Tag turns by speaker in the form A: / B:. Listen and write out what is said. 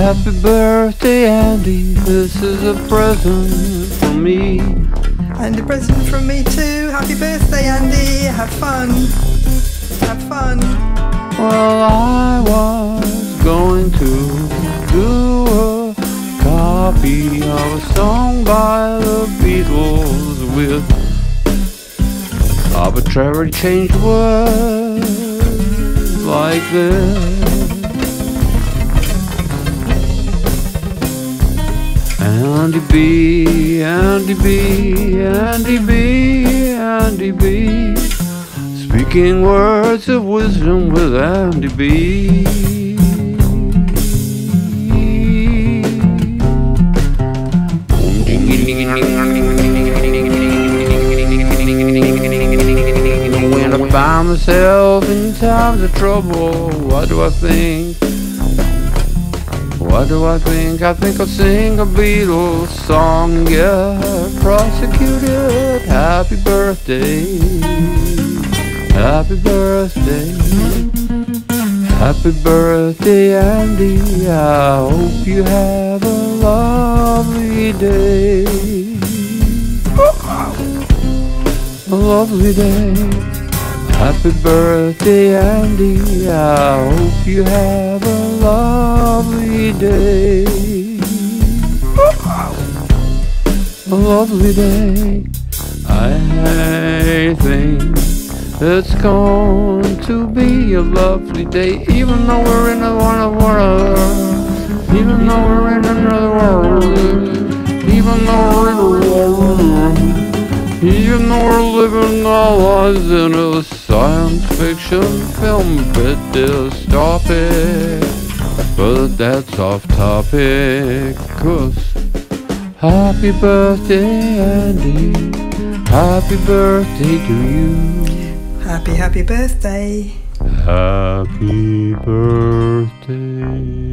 A: Happy birthday, Andy. This is a present from me.
B: And a present from me too. Happy birthday, Andy. Have fun. Have fun.
A: Well, I was going to do a copy of a song by the Beatles with arbitrary changed words like this. Andy B, Andy B, Andy B, Andy B. Speaking words of wisdom with Andy B. When I find myself in times of trouble, what do I think? What do I think? I think I'll sing a Beatles song, yeah. Prosecuted, happy birthday. Happy birthday. Happy birthday, Andy. I hope you have a lovely day. A lovely day. Happy birthday, Andy. I hope you have a lovely day. A lovely day. I think it's going to be a lovely day, even though we're in a one world. Even though we're in another world. Even though we're in a world. Even though we're living our lives in a science fiction film but bit dystopic But that's off topic Cause Happy birthday Andy. Happy birthday to you.
B: Happy, happy birthday.
A: Happy birthday